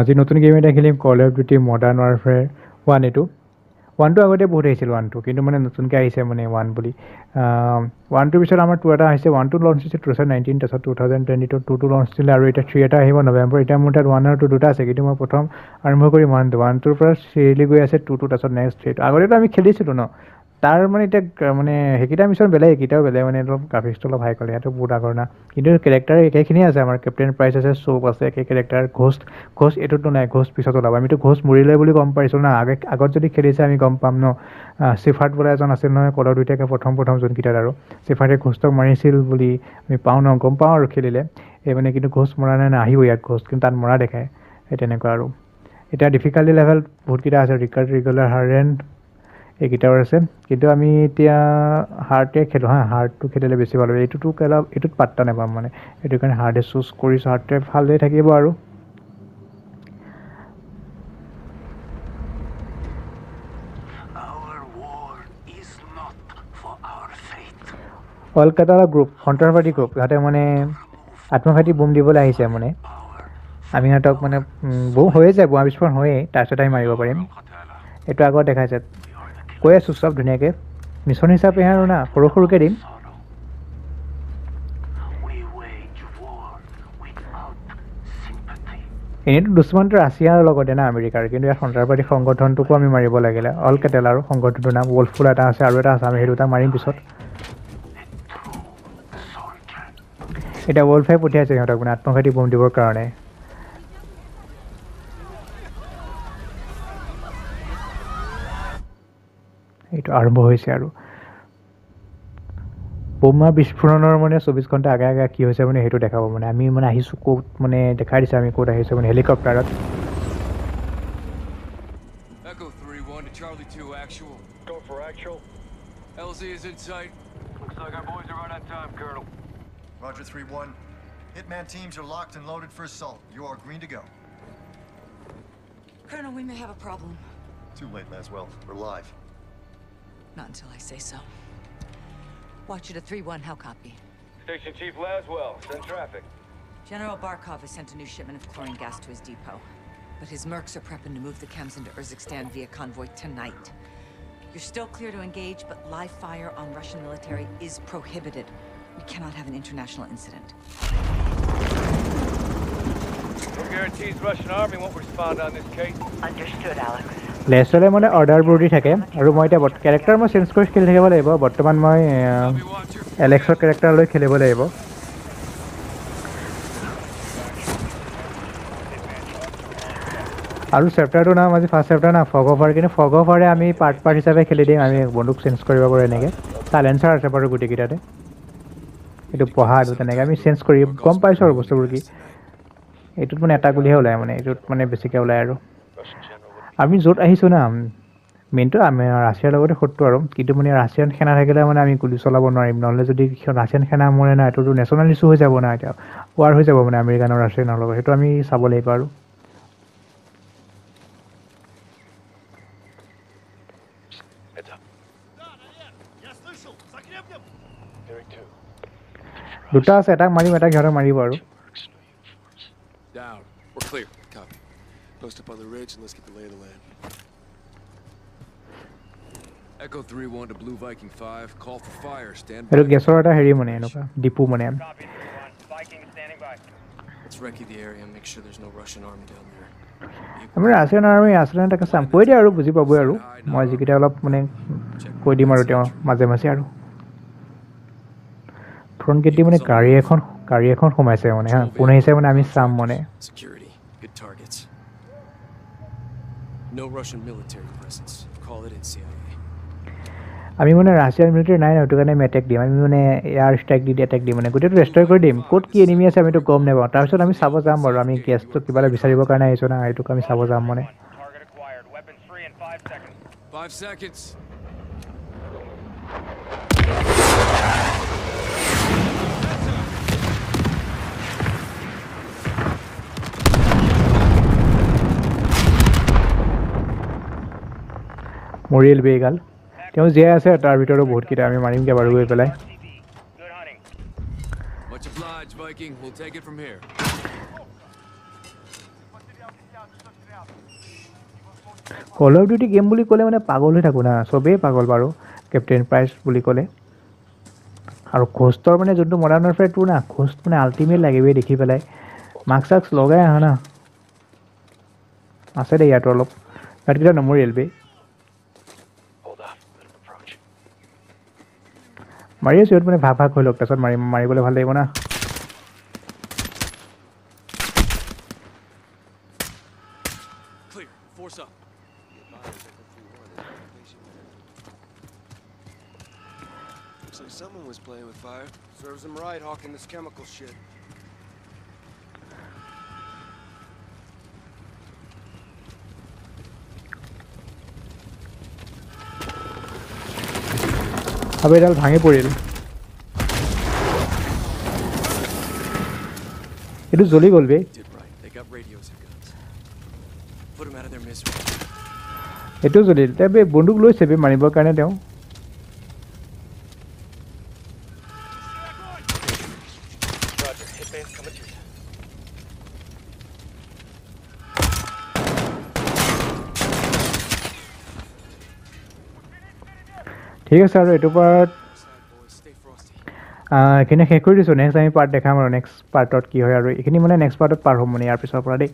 আজি নতুন গেম এটা খেলিম call of duty modern warfare one এইটো। ওৱানটো আগতে বহুত আহিছিল ওৱানটো কিন্তু মানে নতুনকৈ আহিছে মানে ওৱান বুলি। ওৱানটোৰ পিছত আমাৰ টু এটা আহিছে। ওৱানটো লঞ্চ হৈছে টু থাউজেণ্ড নাইনটিন তাৰপিছত টু থাউজেণ্ড টুৱেণ্টি টু টুটো লঞ্চ হৈছিলে আৰু এতিয়া থ্ৰী এটা আহিব নৱেম্বৰ এতিয়া মোৰ তাত ওৱান আৰু টু দুটা আছে কিন্তু মই প্ৰথম আৰম্ভ কৰিম ওৱানটো ওৱানটোৰ পৰা চিৰিয়েলি গৈ আছে টু টু তাৰপিছত নেক্সট থ্ৰীটো আগতেতো আমি খেলিছিলোঁ ন? তাৰ মানে এতিয়া মানে সেইকেইটা মিছন বেলেগ এইকেইটাও বেলেগ মানে অলপ গ্ৰাফিক্সটো অলপ হাই কৰে ইয়াতো বহুত আগৰ না। কিন্তু কেৰেক্টাৰ একেখিনিয়ে আছে আমাৰ কেপ্টেইন প্ৰাইচ আছে চৌপ আছে একে কেৰেক্টাৰ ঘোষ্ট ঘোষ্ট এইটোতো নাই ঘোষ্ট পিছত ওলাব। আমিতো ঘোষ্ট মৰিলে বুলি গম পাইছোঁ না আগে আগত যদি খেলিছে আমি গম পাম ন। চিফাৰ্ট বোলা এজন আছিল নহয় কলৰ দুইটাকে প্ৰথম প্ৰথম যোনকেইটাত আৰু। চিফাৰ্টে ঘোষ্টক মাৰিছিল বুলি আমি পাওঁ ন গম পাওঁ আৰু খেলিলে। এই মানে কিন্তু ঘোষ্ট মৰা নাই না আহিব ইয়াত ঘোষ্ট কিন্তু তাত মৰা দেখায়। সেই তেনেকুৱা আৰু। এতিয়া ডিফিকাল্টি লেভেল বহুতকেইটা আছে ৰিকাৰ্ড ৰেগুলাৰ হাৰ্ড এইকেইটাও আছে। কিন্তু আমি এতিয়া হাৰ্ডে খেলোঁ হা হাৰ্ডটো খেলিলে বেছি ভালো হ'ব। এইটোতো অলপ এইটোত পাত্তা নাপাম মানে। সেইটো কাৰণে হাৰ্ডে চুজ কৰিছোঁ হাৰ্ডটোৱে ভালেই থাকিব আৰু. কলকাতাৰ গ্ৰুপ সন্ত্ৰাসবাদী গ্ৰুপ সিহঁতে মানে আত্মঘাতী বোম দিবলৈ আহিছে মানে। আমি সিহঁতক মানে বোম হৈয়ে যায় বোমা বিস্ফোৰণ হয়েই তাৰপিছত আমি মাৰিব পাৰিম। এইটো আগত দেখাইছে। কৈ আছোঁ চব ধুনীয়াকৈ মিছন হিচাপেহে আৰু না সৰু সৰুকৈ দিম. এনেইতো দুশ্মনটো ৰাছিয়াৰ লগতে না আমেৰিকাৰ কিন্তু ইয়াত সন্ত্ৰাসবাদী সংগঠনটোকো আমি মাৰিব লাগিলে অল কেটেল আৰু সংগঠনটোৰ নাম ৱল্ফুল এটা আছে আৰু এটা আছে আমি সেই দুটা মাৰিম পিছত. এতিয়া ৱল্ফে পঠিয়াইছে সিহঁতক মানে আত্মঘাতী বোম দিবৰ কাৰণে এইটো আৰম্ভ হৈছে আৰু বোমা বিস্ফোৰণৰ মানে চৌবিছ ঘণ্টা আগে আগে কি হৈছে মানে সেইটো দেখাব মানে আমি মানে আহিছোঁ ক'ত মানে দেখাই দিছে আমি ক'ত আহিছোঁ মানে হেলিকপ্টাৰত Echo 3-1 to Charlie 2 actual. Go for actual. LZ is in sight. Looks like our boys are right on time, Colonel. Roger 3-1. Hitman teams are locked and loaded for assault. You are green to go. Colonel, we may have a problem. Too late, Laswell. We're live. Not until I say so. Watch it at 3-1, how copy? Station Chief Laswell, send traffic. General Barkov has sent a new shipment of chlorine gas to his depot. But his mercs are prepping to move the chems into Urzikstan via convoy tonight. You're still clear to engage, but live fire on Russian military is prohibited. We cannot have an international incident. No guarantees Russian army won't respond on this case. Understood, Alex. লেষ্টলে মানে অৰ্ডাৰবোৰ দি থাকে আৰু মই এতিয়া character মই change কৰি খেলি থাকিব লাগিব। বৰ্তমান মই. এলেক্সৰ কেৰেক্টাৰ লৈ খেলিব লাগিব। আৰু চেপ্টাৰটোৰ নাম আজি ফাৰ্ষ্ট চেপ্টাৰ না ফগ অফাৰ কিন্তু ফগ অফাৰে আমি পাৰ্ট পাৰ্ট হিচাপে খেলি দিম। আমি বন্দুক চেঞ্জ কৰিব পাৰোঁ এনেকৈ। চাইলেঞ্চাৰ আছে বাৰু গোটেইকেইটাতে এইটো পঢ়া এইটো তেনেকৈ। আমি চেঞ্জ কৰি গম পাইছোঁ আৰু বস্তুবোৰ কি। এইটোত মানে এটা গুলিহে ওলায় মানে। এইটোত মানে বেছিকৈ ওলায় আৰু। আমি য'ত আহিছোঁ না মেইনটো আমি ৰাছিয়াৰ লগতে শত্ৰু আৰু। কিন্তু মানে ৰাছিয়ান সেনা থাকিলে মানে আমি গুলি চলাব নোৱাৰিম। নহ'লে যদি ৰাছিয়ান সেনা মৰে না এইটোতো নেশ্যনেল ইছ্যু হৈ যাব না এতিয়া। ৱাৰ হৈ যাব মানে আমেৰিকান আৰু ৰাছিয়ানৰ লগত। সেইটো আমি চাব লাগিব আৰু. দুটা আছে এটাক মাৰিম এটাক সিহঁতক মাৰিব আৰু। Post up on the ridge and let's get the lay of the land. Echo 3-1 to Blue Viking 5. Call for fire. Stand by. Viking standing. Let's recce the area and make sure there's no Russian army down there. আমি Russian army আছে তাকে চাম কৈ দিয়ে আৰু বুজি পাবই আৰু মই যিকেইটা অলপ মানে কৈ দিম আৰু তেওঁ মাজে মাজে আৰু ফ্ৰণ্ট গেট দি মানে গাড়ী এখন গাড়ী এখন সোমাইছে মানে হা কোন আহিছে মানে আমি চাম মানে আমি মানে ৰাছিয়ান মিলিটাৰী নাই সেইটো কাৰণে আমি এটেক দিম। আমি মানে এয়াৰ ষ্ট্ৰাইক দি এটেক দিম মানে গোটেইটো ৰেষ্টৰ কৰি দিম। ক'ত কি এনিমি আছে আমিতো গম নাপাওঁ। তাৰপিছত আমি চাব যাম বাৰু। আমি গেছটো কিবা এটা বিচাৰিবৰ কাৰণে আহিছোঁ না সেইটোক আমি চাব যাম মানে। Target acquired. Weapons free in five seconds. Five seconds. মৰিল বেগাল তেওঁ জীয়াই আছে তাৰ ভিতৰতো বহুতকেইটা আমি মাৰিমগৈ বাৰু গৈ পেলাই RCV. Good hunting. Much obliged, Viking. We'll take it from here. Call of duty game বুলি ক'লে মানে পাগল হৈ থাকোঁ না চবেই পাগল বাৰু কেপ্টেইন প্ৰাইজ বুলি ক'লে আৰু ঘোষ্টৰ মানে যোনটো মডাৰ্ণ ৱাৰফেয়াৰ টু না ঘোষ্ট মানে আল্টিমেট লাগিবই দেখি পেলাই মাস্ক চাক্স লগাই আহা না আছে দে ইয়াতো অলপ ইয়াতকেইটা নমৰিল বে মাৰি আছোঁ ইয়াত মানে ভাগ ভাগ হৈ লওক তাৰপিছত মাৰি মাৰিবলৈ ভাল লাগিব না Clear. Force up. Looks like someone was playing with fire. Serves them right, hawking this chemical shit. আৰু এইডাল ভাঙি পৰিল। এইটো জ্বলি গ'ল এইটো জ্বলিল তাৰপৰা বন্দুক লৈছে বে মাৰিবৰ কাৰণে তেওঁ। ঠিক আছে আৰু এইটোৰ পৰা Side boys, stay frosty. আহ, এইখিনি শেষ কৰি দিছোঁ নেক্সট আমি পাৰ্ট দেখাম আৰু নেক্সট পাৰ্টত কি হয় আৰু এইখিনি মানে নেক্সট পাৰ্টত পাৰ হ'ম মানে ইয়াৰ পিছৰ পৰা দেই